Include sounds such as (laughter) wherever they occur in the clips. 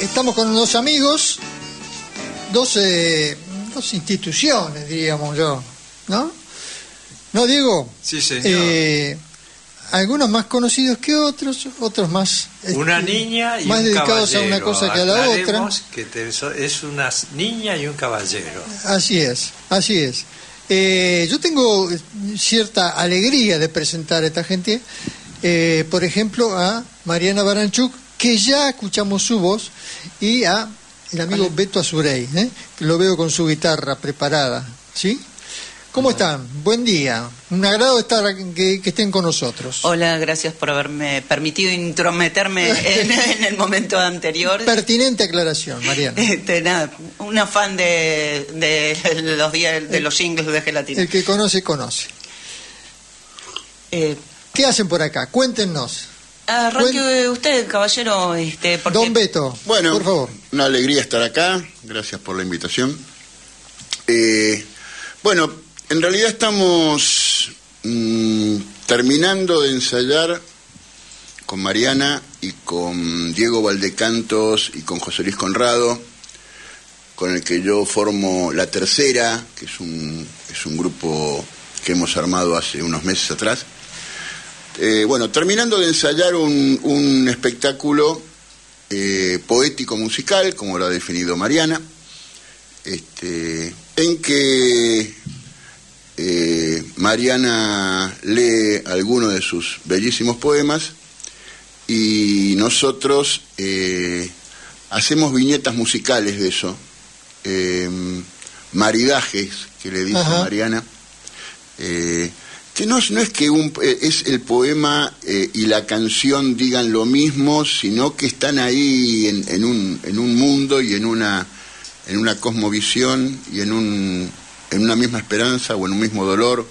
estamos con unos amigos, dos, eh, dos instituciones, diríamos yo, ¿no? ¿No, Diego? Sí, señor. Eh, algunos más conocidos que otros, otros más... una este, niña y Más un dedicados a una cosa que a la otra. Que te- es una niña y un caballero. Así es, así es. Eh, yo tengo cierta alegría de presentar a esta gente, eh, por ejemplo, a Mariana Baranchuk, que ya escuchamos su voz, y a el amigo Beto Azurey, ¿eh? que lo veo con su guitarra preparada. ¿Sí? ¿Cómo están? Buen día. Un agrado estar que, que estén con nosotros. Hola, gracias por haberme permitido intrometerme (laughs) en, en el momento anterior. Pertinente aclaración, Mariana. Este, nada, un afán de, de los días de los jingles de gelatina. El que conoce, conoce. Eh, ¿Qué hacen por acá? Cuéntenos. Arranque usted, caballero, este, porque Don Beto, Bueno, por favor. una alegría estar acá. Gracias por la invitación. Eh, bueno, en realidad estamos mm, terminando de ensayar con Mariana y con Diego Valdecantos y con José Luis Conrado, con el que yo formo La Tercera, que es un, es un grupo que hemos armado hace unos meses atrás. Eh, bueno, terminando de ensayar un, un espectáculo eh, poético musical, como lo ha definido Mariana, este, en que eh, Mariana lee algunos de sus bellísimos poemas y nosotros hacemos viñetas musicales de eso, maridajes que le dice Ajá. Mariana. Que no, es- no es que un, eh, es el poema eh, y la canción digan lo mismo, sino que están ahí en, en un, en un mundo y en una, en una cosmovisión y en, un, en una misma esperanza o en un mismo dolor,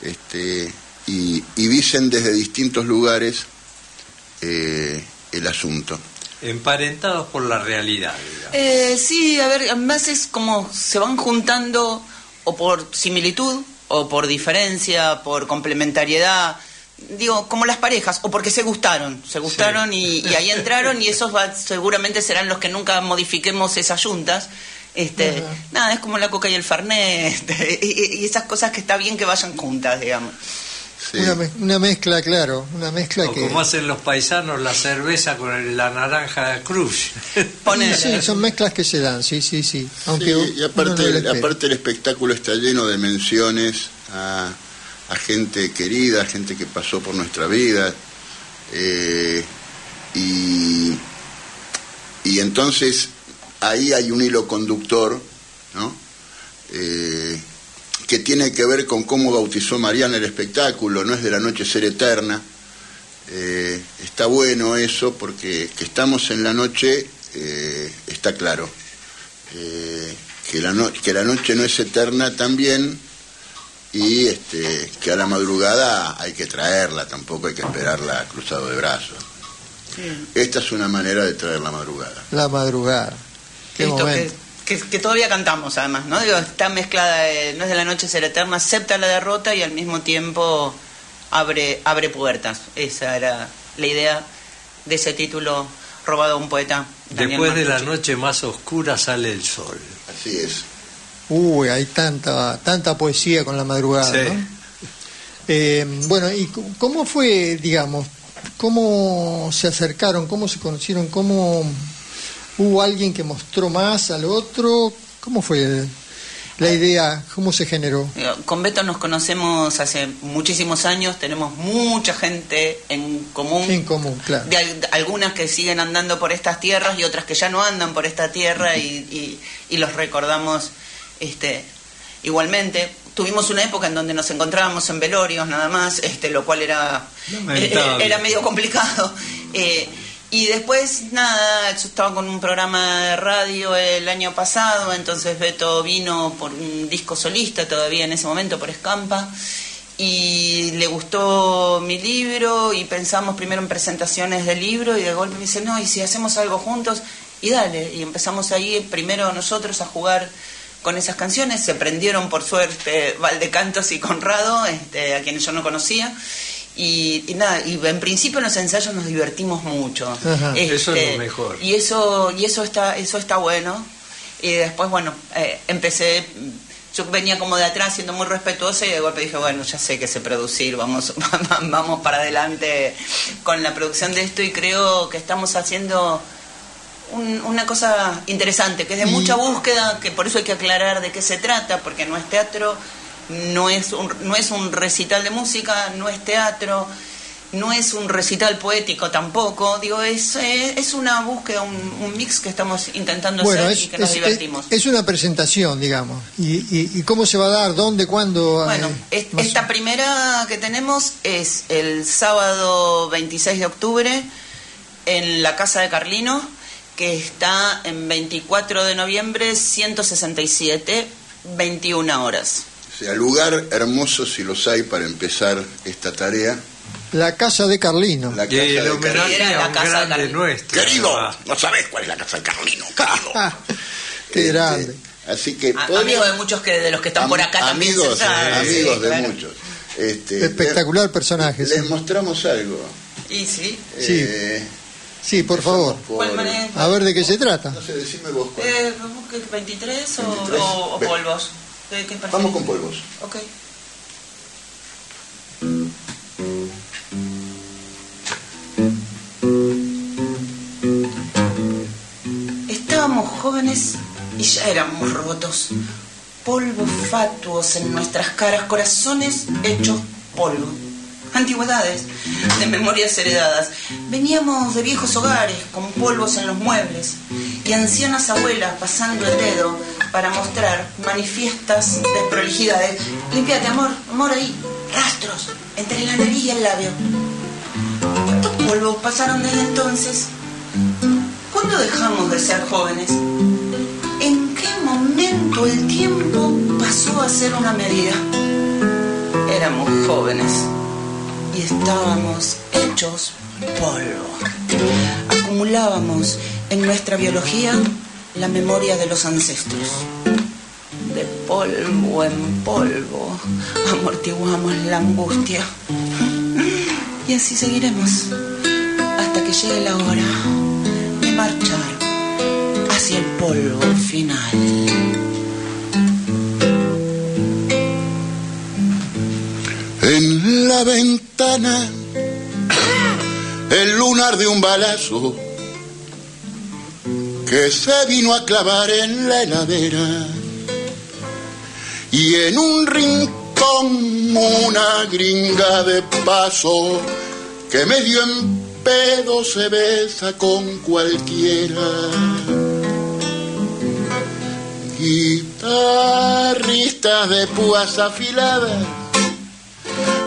este, y, y dicen desde distintos lugares eh, el asunto. Emparentados por la realidad, digamos. Eh, sí, a ver, además es como se van juntando o por similitud o por diferencia, por complementariedad, digo, como las parejas, o porque se gustaron, se gustaron y, y ahí entraron y esos va- seguramente serán los que nunca modifiquemos esas juntas. Este, nada, es como la coca y el fernet (laughs) este, y, y esas cosas que está bien que vayan juntas, digamos. Sí. Una, mez- una mezcla, claro, una mezcla O que... como hacen los paisanos, la cerveza con el- la naranja cruz. (laughs) Sí, son mezclas que se dan, sí, sí, sí. Aunque Sí, uno y aparte, espera. aparte el espectáculo está lleno de menciones a, a gente querida, a gente que pasó por nuestra vida. eh, y, y entonces ahí hay un hilo conductor, ¿no? Eh, que tiene que ver con cómo bautizó Mariana el espectáculo, no es de la noche ser eterna. Eh, está bueno eso porque que estamos en la noche eh, está claro. Eh, que, la no- que la noche no es eterna también y este, que a la madrugada hay que traerla, tampoco hay que esperarla cruzado de brazos. Esta es una manera de traer la madrugada. La madrugada. Qué momento. que, que- que todavía cantamos además, ¿no? Digo, está mezclada, eh, no es de la noche ser eterna, acepta la derrota y al mismo tiempo abre, abre puertas. Esa era la idea de ese título robado a un poeta. Daniel Después de la noche más oscura sale el sol. Así es. Uy, hay tanta, tanta poesía con la madrugada, Sí. ¿no? Eh, bueno, ¿y cómo fue, digamos, cómo se acercaron, cómo se conocieron, cómo hubo alguien que mostró más al otro? ¿Cómo fue la idea? ¿Cómo se generó? Con Beto nos conocemos hace muchísimos años, tenemos mucha gente en común. En común, claro. de al- algunas que siguen andando por estas tierras y otras que ya no andan por esta tierra y, y- y los recordamos este igualmente tuvimos una época en donde nos encontrábamos en velorios nada más este lo cual era Lamentable. eh, era medio complicado Eh, y después nada yo estaba con un programa de radio el año pasado entonces Beto vino por un disco solista todavía en ese momento por Escampa y le gustó mi libro y pensamos primero en presentaciones del libro y de golpe me dice, no, y si hacemos algo juntos, y dale, y empezamos ahí primero nosotros a jugar con esas canciones, se prendieron por suerte Valdecantos y Conrado, este, a quienes yo no conocía, Y, y nada, y en principio en los ensayos nos divertimos mucho. Ajá. Eso es Este, lo mejor. Y eso, y eso está, eso está bueno. Y después, bueno, eh, empecé, yo venía como de atrás siendo muy respetuosa y de golpe dije, bueno, ya sé que sé producir, vamos, (laughs) vamos para adelante con la producción de esto y creo que estamos haciendo un- una cosa interesante, que es de Y- mucha búsqueda, que por eso hay que aclarar de qué se trata, porque no es teatro, no es un, no es un recital de música, no es teatro, no es un recital poético tampoco, digo, es, eh, es una búsqueda, un, un mix que estamos intentando Bueno, hacer es, y que nos es- divertimos. es una presentación, digamos. Y, y- y cómo se va a dar? ¿Dónde? ¿Cuándo? Bueno, Eh, más- esta primera que tenemos es el sábado 26 de octubre en la Casa de Carlino, que está en 24 de noviembre, 167, 21 horas. O sea, lugar hermoso si los hay para empezar esta tarea. La casa de Carlino. La Y casa el de homenaje Era la a un casa de Carlino. nuestro. Querido, no sabés cuál es la casa de Carlino, querido. Ah, qué Este, grande. Así que A- podría- Amigo de muchos que de los que están por acá Am- también amigos, sí, amigos de claro. muchos. Este, Espectacular personaje. Les sí. mostramos algo. Y sí. Sí. Eh, Sí, por favor. A ver de qué se trata. No sé, decime vos cuál. Eh, ¿qué, ¿23 o, 23? o- polvos? ¿Qué, qué preferís? Vamos con polvos. Ok. Estábamos jóvenes y ya éramos rotos. Polvos fatuos en nuestras caras, corazones hechos polvo. Antigüedades, de memorias heredadas. Veníamos de viejos hogares con polvos en los muebles y ancianas abuelas pasando el dedo para mostrar manifiestas desprolijidades. Límpiate, amor, amor ahí, rastros entre la nariz y el labio. ¿Cuántos polvos pasaron desde entonces? ¿Cuándo dejamos de ser jóvenes? ¿En qué momento el tiempo pasó a ser una medida? Éramos jóvenes y estábamos hechos polvo. Acumulábamos en nuestra biología la memoria de los ancestros. De polvo en polvo amortiguamos la angustia. Y así seguiremos hasta que llegue la hora de marchar hacia el polvo final. En la ventana, el lunar de un balazo que se vino a clavar en la heladera. Y en un rincón una gringa de paso que medio en pedo se besa con cualquiera. Guitarristas de púas afiladas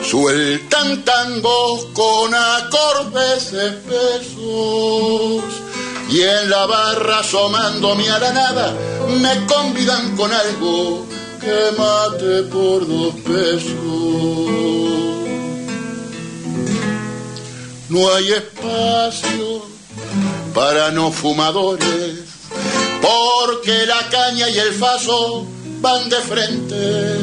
sueltan tangos con acordes espesos y en la barra asomándome a la nada me convidan con algo que mate por dos pesos. No hay espacio para no fumadores porque la caña y el faso van de frente.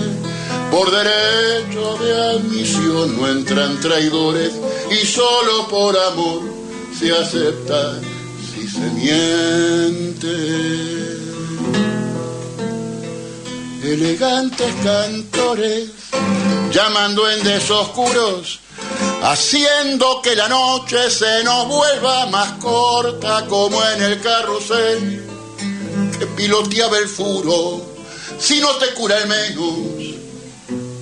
Por derecho de admisión no entran traidores y solo por amor se acepta si se miente. Elegantes cantores llamando en desoscuros, haciendo que la noche se nos vuelva más corta como en el carrusel que piloteaba el furo. Si no te cura al menos,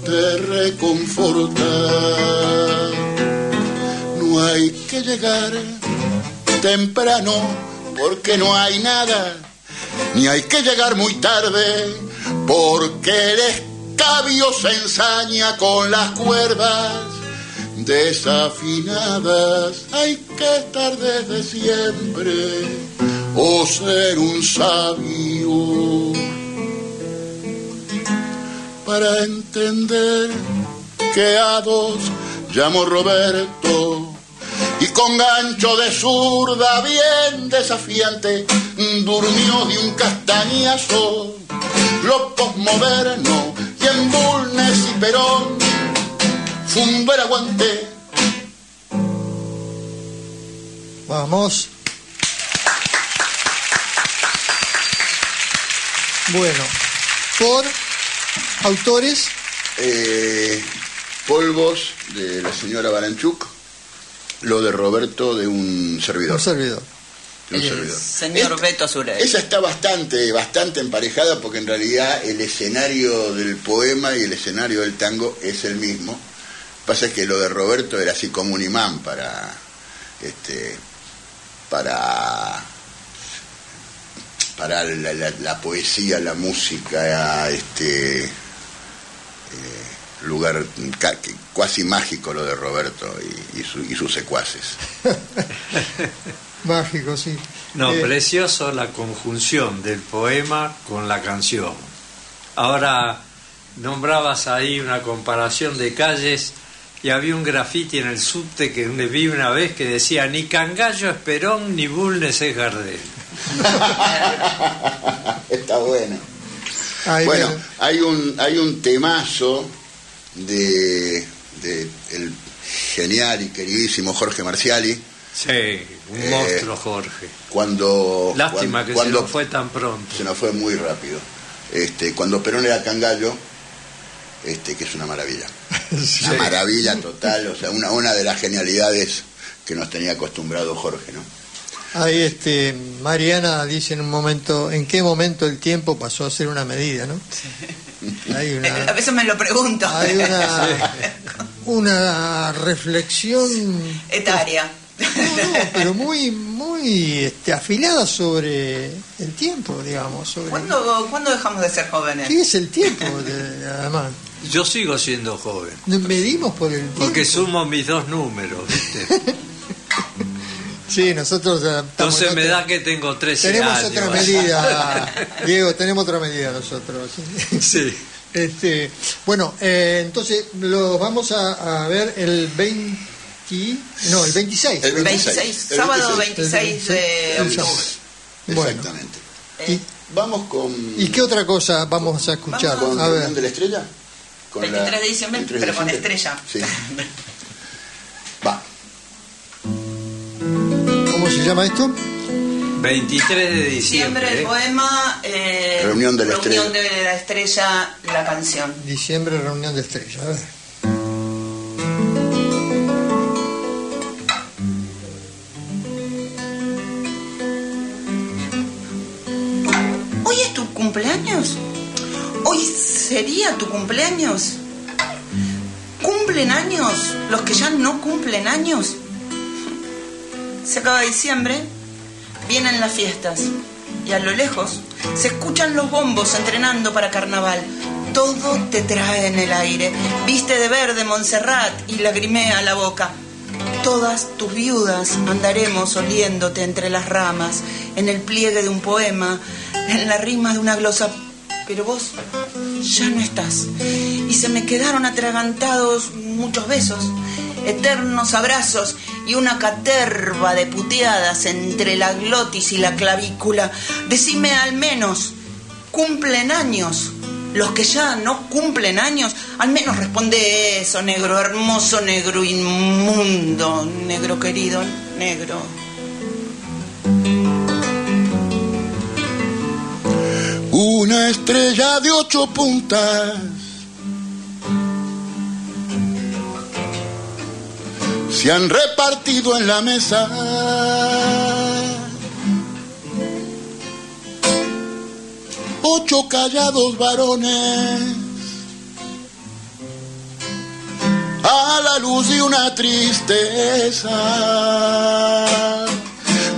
te reconforta. No hay que llegar temprano porque no hay nada, ni hay que llegar muy tarde porque el escabio se ensaña con las cuerdas desafinadas. Hay que estar desde siempre o ser un sabio para entender que a dos llamo Roberto con gancho de zurda bien desafiante durmió de un castañazo. Lo posmoderno y en Bulnes y Perón fundó el aguante. Vamos. Bueno, por autores, Eh, polvos de la señora Baranchuk, lo de Roberto de un servidor. un servidor. de un El servidor. señor Esta- Beto Azurey. Esa está bastante, bastante emparejada porque en realidad el escenario del poema y el escenario del tango es el mismo. Pasa que lo de Roberto era así como un imán para, este, para, para la, la- la poesía, la música, este, eh, lugar ca- que- cuasi mágico lo de Roberto y, y su- y sus secuaces. (laughs) Mágico, sí. No, Eh, precioso la conjunción del poema con la canción. Ahora nombrabas ahí una comparación de calles y había un grafiti en el subte que me vi una vez que decía ni Cangallo es Perón ni Bulnes es Gardel. (laughs) Está bueno. Bueno, hay un, hay un temazo de, de el genial y queridísimo Jorge Marciali, Sí, un Eh, monstruo Jorge. cuando... Lástima que cuando, se nos fue tan pronto. se nos fue muy rápido. Este, cuando Perón era cangallo, este, que es una maravilla. (laughs) Una maravilla total, o sea, una, una de las genialidades que nos tenía acostumbrado Jorge, ¿no? Ahí este, Mariana dice en un momento, ¿en qué momento el tiempo pasó a ser una medida, no? Hay (laughs) A veces me lo pregunto. hay una, (laughs) una reflexión Etaria. no, pero muy, muy este, afilada sobre el tiempo, digamos. Sobre ¿Cuándo, ¿Cuándo dejamos de ser jóvenes? ¿Qué es el tiempo? de- además, Yo sigo siendo joven, medimos por el tiempo. porque sumo mis dos números, ¿viste? (laughs) Sí, nosotros estamos Entonces en me da que tengo 13 Tenemos años. otra medida, (laughs) Diego, tenemos otra medida nosotros. (laughs) Sí. Este, bueno, eh, entonces lo vamos a, a ver el 20, no, el 26. El 26, 26, el sábado 26. 26 de octubre. Bueno. Exactamente. Eh, Vamos con... ¿Y qué otra cosa vamos a escuchar? ¿Con A ver, de la Estrella? Con 23 de diciembre, 23 de pero con estrella. Sí. (laughs) llama esto? 23 de Diciembre, diciembre. el poema. eh, Reunión de la Reunión Estrella. de la estrella, la canción. Diciembre, reunión de estrellas. A ver. ¿Hoy es tu cumpleaños? ¿Hoy sería tu cumpleaños? ¿Cumplen años los que ya no cumplen años? Se acaba diciembre, vienen las fiestas y a lo lejos se escuchan los bombos entrenando para carnaval. Todo te trae en el aire. Viste de verde Montserrat y lagrimea la boca. Todas tus viudas andaremos oliéndote entre las ramas, en el pliegue de un poema, en la rima de una glosa. Pero vos ya no estás. Y se me quedaron atragantados muchos besos, eternos abrazos y una caterva de puteadas entre la glotis y la clavícula. Decime al menos, ¿cumplen años? Los que ya no cumplen años, al menos responde eso, negro hermoso, negro inmundo, negro querido, negro. Una estrella de ocho puntas. Se han repartido en la mesa. Ocho callados varones. A la luz de una tristeza.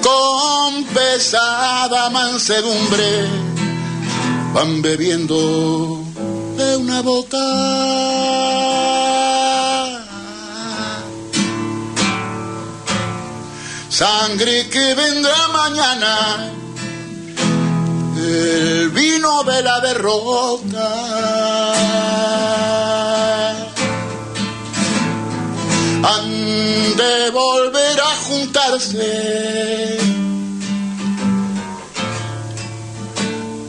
Con pesada mansedumbre van bebiendo de una boca. Sangre que vendrá mañana, el vino de la derrota. Han de volver a juntarse.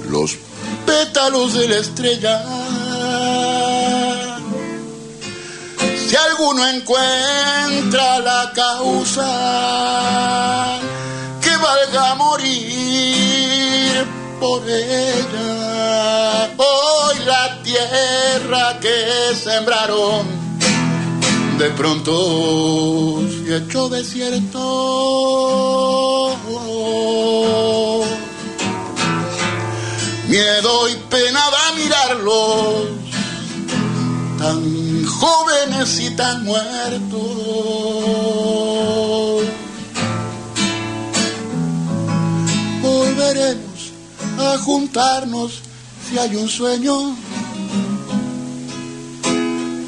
Los pétalos de la estrella Si alguno encuentra la causa que valga morir por ella, hoy la tierra que sembraron de pronto se echó desierto. Miedo y pena da mirarlos, tan jóvenes y tan muertos. Volveremos a juntarnos si hay un sueño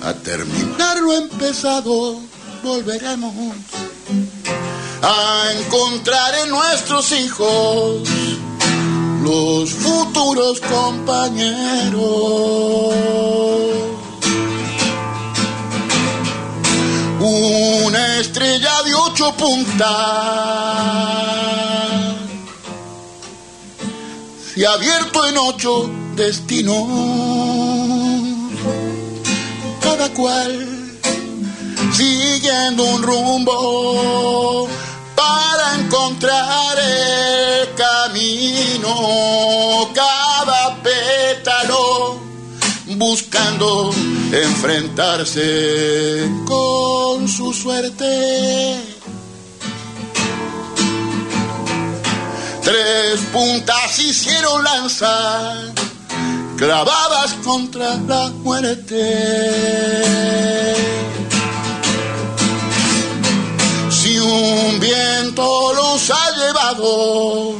a terminar lo empezado, volveremos a encontrar en nuestros hijos los futuros compañeros. Puntas se abierto en ocho destinos cada cual siguiendo un rumbo para encontrar el camino, cada pétalo buscando enfrentarse con su suerte. Tres puntas hicieron lanzar clavadas contra la muerte. Si un viento los ha llevado,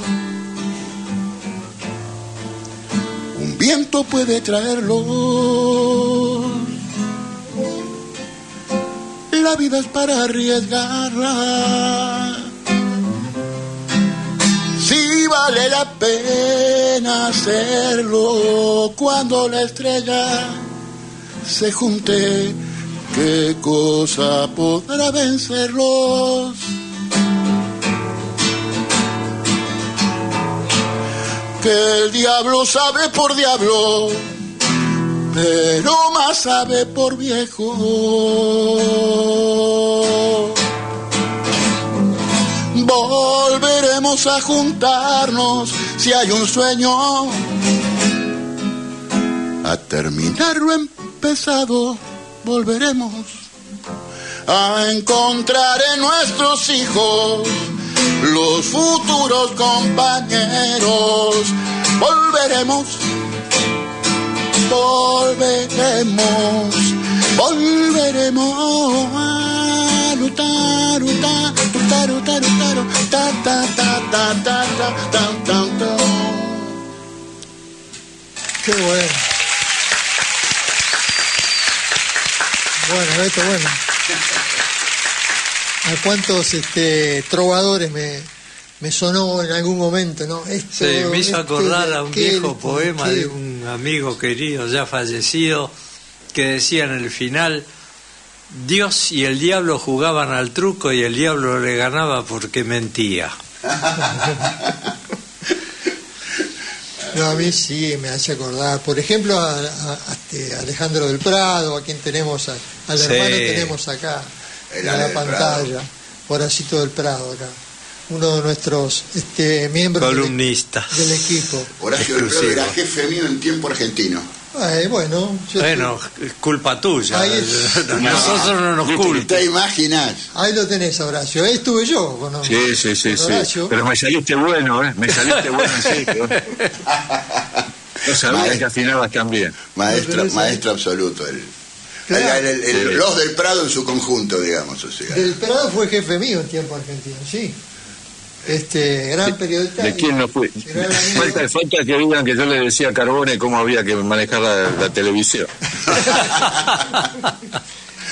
un viento puede traerlos. La vida es para arriesgarla vale la pena hacerlo cuando la estrella se junte, qué cosa podrá vencerlos. Que el diablo sabe por diablo, pero más sabe por viejo. A juntarnos si hay un sueño. A terminar lo empezado, volveremos a encontrar en nuestros hijos los futuros compañeros. Volveremos, volveremos, volveremos a luchar, luchar taru, taru, taru, ta, ta, ta, ta, ta, ta, ta, ta, ta. Qué bueno. Bueno, esto bueno. ¿A cuántos este, trovadores me, me sonó en algún momento, no? Esto, Sí, me hizo esto, acordar a un viejo poema de un amigo querido ya fallecido que decía en el final, Dios y el diablo jugaban al truco y el diablo le ganaba porque mentía. (laughs) No, a mí sí me hace acordar. Por ejemplo, a, a- a este Alejandro del Prado, a quien tenemos, a- al Sí. hermano tenemos acá El en la pantalla. Horacito del Prado acá. Uno de nuestros este, miembros del, Columnista. del equipo. Horacio del Prado Exclusivo. era jefe mío en tiempo argentino. Ay, bueno, yo Bueno, es culpa tuya. Ahí es- (laughs) A nosotros no nos culpa. ¿Te imaginas? ahí lo tenés, Horacio. Ahí estuve yo con, Sí, sí, sí, sí. Pero me saliste bueno, ¿eh? Me saliste bueno en serio. (laughs) ¿eh? No sabía Maestro. que afinabas tan bien. Maestro, maestro absoluto. El, Claro. el- el- el- Sí. Los del Prado en su conjunto, digamos. O sea. Del Prado fue jefe mío en tiempo argentino, sí. Este, gran periodista. ¿De quién no amigo. Falta, falta que digan que yo le decía a Carbone cómo había que manejar la, la televisión. (laughs)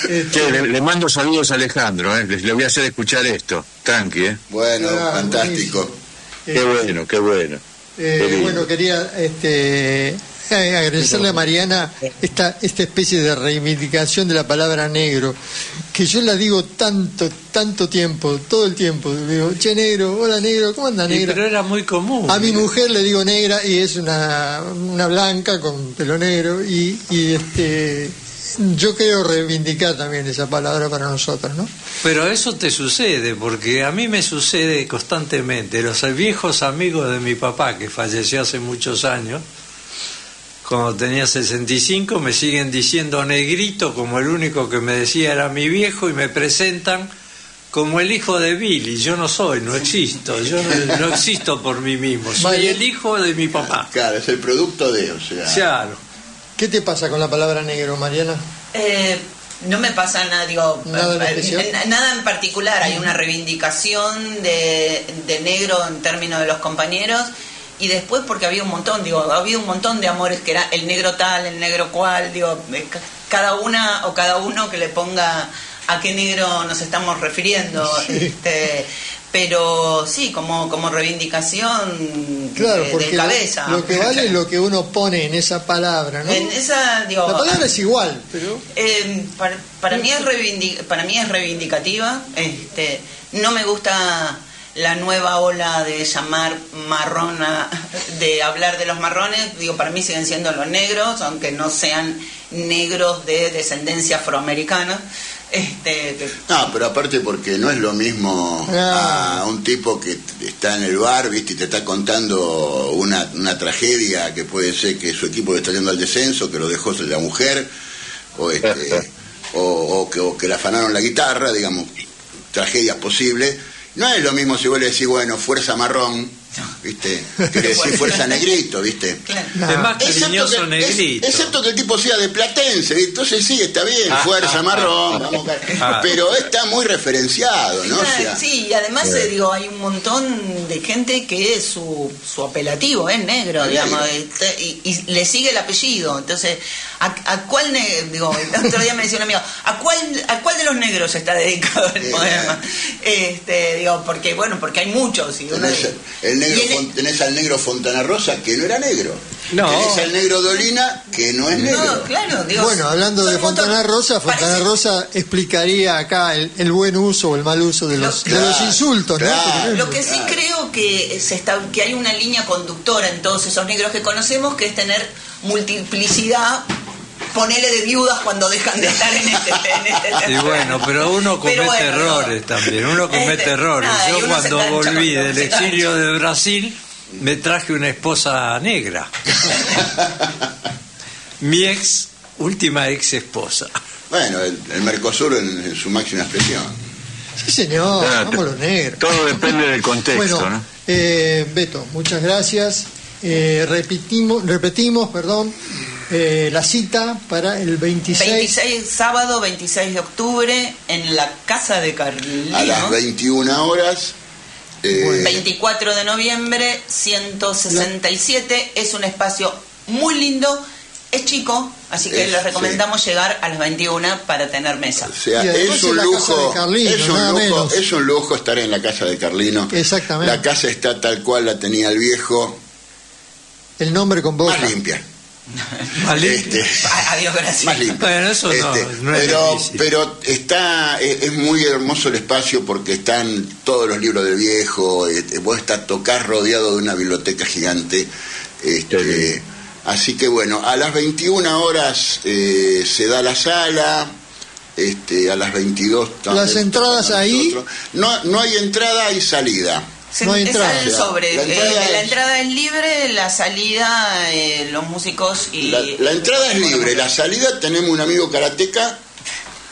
Este, le, le mando saludos a Alejandro, ¿eh? le, le voy a hacer escuchar esto. Tranqui, ¿eh? Bueno, Ah, fantástico. Qué bueno, qué bueno. Eh, Qué bueno, quería este, eh, agradecerle a Mariana esta, esta especie de reivindicación de la palabra negro, que yo la digo tanto, tanto tiempo, todo el tiempo. Digo, che, negro, hola negro, ¿cómo anda negra? pero era muy común. A mi mujer le digo negra y es una, una blanca con pelo negro y, y este yo quiero reivindicar también esa palabra para nosotros, ¿no? Pero eso te sucede, porque a mí me sucede constantemente. Los viejos amigos de mi papá, que falleció hace muchos años, cuando tenía 65, me siguen diciendo negrito, como el único que me decía era mi viejo, y me presentan como el hijo de Billy. Yo no soy, no existo. Yo no, no existo por mí mismo. Soy Vaya. el hijo de mi papá. Claro, es el producto de, o sea. Claro. ¿Qué te pasa con la palabra negro, Mariana? Eh, no me pasa nada, digo, ¿Nada en eh, eh, nada en particular. Hay una reivindicación de, de negro en términos de los compañeros. Y después porque había un montón, digo, había un montón de amores que era el negro tal, el negro cual, digo, eh, ca- cada una o cada uno que le ponga a qué negro nos estamos refiriendo. Este, pero sí, como, como reivindicación Claro, de, porque de cabeza. Lo, lo que vale es lo que uno pone en esa palabra, ¿no? En esa, digo, La palabra es igual, pero eh, para, para mí es para mí es reivindicativa. Este, no me gusta la nueva ola de llamar marrón a- de hablar de los marrones. Digo, para mí siguen siendo los negros, aunque no sean negros de descendencia afroamericana. Este, que- No, pero aparte porque no es lo mismo a un tipo que está en el bar, viste, y te está contando una, una tragedia que puede ser que su equipo le está yendo al descenso, que lo dejó la mujer, o este, (laughs) o, o que, o que le afanaron la guitarra, digamos, tragedias posibles. No es lo mismo si vos le decís, bueno, fuerza marrón, viste, que le decís fuerza negrito, viste. claro. No. Es más Excepto que, negrito. es- excepto que el tipo sea de Platense, entonces sí, está bien, fuerza marrón, vamos a- Ah. pero está muy referenciado, ¿no? O Ah, sea, sí, y además eh, digo, hay un montón de gente que es su, su apelativo es negro, digamos, este, y, y le sigue el apellido. Entonces, ¿a, a cuál ne- digo, el otro día me decía un amigo, ¿a cuál, a cuál de los negros está dedicado el Eh, poema? Este, digo, porque bueno, porque hay muchos. Y uno- tenés, el negro, Fon- tenés al negro Fontana Rosa, que no era negro. No. Tenés al negro Dolina, que no es negro. no, claro, bueno, hablando de. Fontana Rosa, Fontana Parece- Rosa explicaría acá el, el buen uso o el mal uso de los, de los Claro, insultos. Lo que sí creo que se está, que hay una línea conductora en todos esos negros que conocemos, que es tener multiplicidad, ponele de viudas cuando dejan de estar en este, en este Y bueno, pero uno comete Pero bueno, errores no. también, uno comete Este, errores. nada, y Yo cuando volví del exilio de Brasil me traje una esposa negra. (laughs) Mi ex, última ex esposa. Bueno, el, el Mercosur en, en su máxima expresión. Sí, señor, Claro, vamos los negros. Todo depende del contexto, Bueno, ¿no? eh, Beto, muchas gracias. Eh, repetimos, repetimos, perdón, eh, la cita para el 26. 26, sábado 26 de octubre en la casa de Carlino. A las 21 horas. eh, Bueno. 24 de noviembre, 167. Es un espacio muy lindo, es chico, así que Es, les recomendamos llegar a las 21 para tener mesa. O sea, es un la lujo, de Carlino, es un lujo, menos. es un lujo estar en la casa de Carlino. Exactamente. La casa está tal cual la tenía el viejo, El nombre con boca. más limpia. ¿Vale? Este, (laughs) Ah, Adiós, gracias. más limpia. Bueno, eso no, Este, no es pero, pero está, es, es muy hermoso el espacio porque están todos los libros del viejo, este, vos estás tocás rodeado de una biblioteca gigante. Este, así que bueno, a las 21 horas eh, se da la sala. Este, a las 22 Las entradas ahí. No, no hay entrada, hay salida. Se, No hay entrada. el sobre. La eh, entrada la es- entrada es libre, la salida, eh, los músicos y. La, la entrada es libre, la salida tenemos un amigo karateca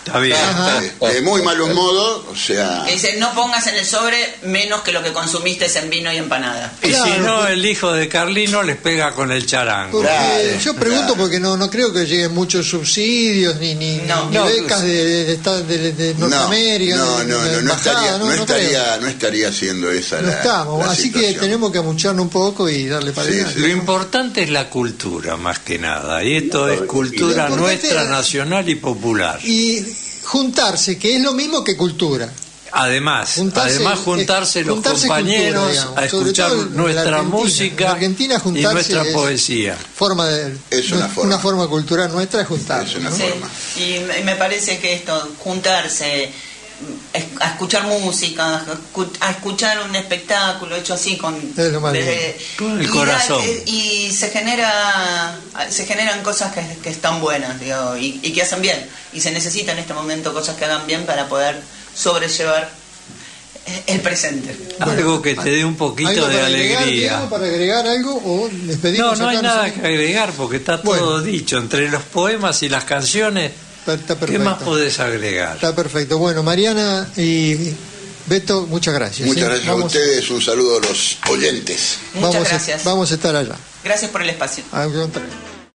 Está bien. Ajá. de, de muy malos modos, o sea, que dice, no pongas en el sobre menos que lo que consumiste es en vino y empanada. Y si Claro, no, pues- el hijo de Carlino les pega con el charango. Porque Claro, yo pregunto claro. porque no, no creo que lleguen muchos subsidios ni, ni, No. ni No, becas pues- de, de, de de- de no, Norteamérica. no, de- no, no, no estaría, no, estaría, no estaría haciendo esa No la, estamos, la así que situación. tenemos que amucharnos un poco y darle para Sí, adelante. Lo importante es la cultura, más que nada. Y esto es cultura nuestra, es- nacional y popular. Y juntarse, que es lo mismo que cultura. Además, Juntarse, además eh, juntarse los juntarse compañeros cultura, digamos. a escuchar la nuestra música la Argentina y juntarse nuestra es- poesía. Forma de, Es una forma. forma cultural nuestra es juntarse. Es una ¿no? Sí, forma. y me- parece que esto, juntarse, a escuchar música, a escu- a escuchar un espectáculo hecho así con, Es lo más desde- Con el y corazón. da- y se genera se generan cosas que, que están buenas digo, y, y que hacen bien y se necesita en este momento cosas que hagan bien para poder sobrellevar eh, el presente. Algo que te dé un poquito ¿Algo de para agregar, alegría. Diego, para agregar algo o No, despedimos no hay acá nada que agregar porque está todo dicho. Entre los poemas y las canciones, Está, está ¿qué más podés agregar? Está perfecto. Bueno, Mariana y Beto, muchas gracias. Muchas ¿sí? gracias vamos, a ustedes, un saludo a los oyentes. Muchas vamos a- gracias. vamos a estar allá. Gracias por el espacio. Al contrario.